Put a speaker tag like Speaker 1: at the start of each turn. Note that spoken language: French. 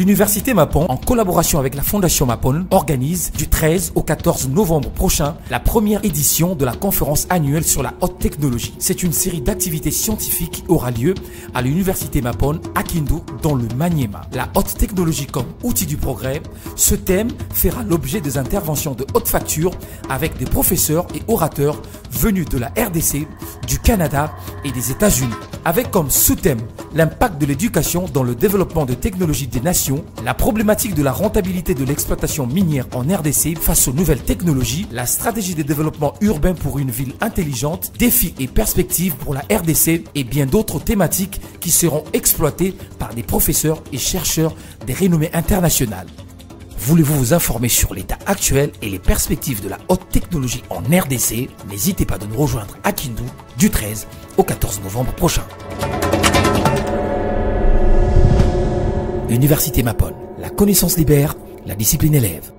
Speaker 1: L'Université Mapon, en collaboration avec la Fondation Mapon, organise du 13 au 14 novembre prochain la première édition de la conférence annuelle sur la haute technologie. C'est une série d'activités scientifiques qui aura lieu à l'Université Mapon à Kindu dans le Maniema. La haute technologie comme outil du progrès, ce thème fera l'objet des interventions de haute facture avec des professeurs et orateurs venus de la RDC, du Canada et des États-Unis. Avec comme sous-thème l'impact de l'éducation dans le développement de technologies des nations, la problématique de la rentabilité de l'exploitation minière en RDC face aux nouvelles technologies, la stratégie de développement urbain pour une ville intelligente, défis et perspectives pour la RDC et bien d'autres thématiques qui seront exploitées par des professeurs et chercheurs des renommées internationales. Voulez-vous vous informer sur l'état actuel et les perspectives de la haute technologie en RDC N'hésitez pas de nous rejoindre à Kindu du 13 au 14 novembre prochain. Université Mapon, la connaissance libère, la discipline élève.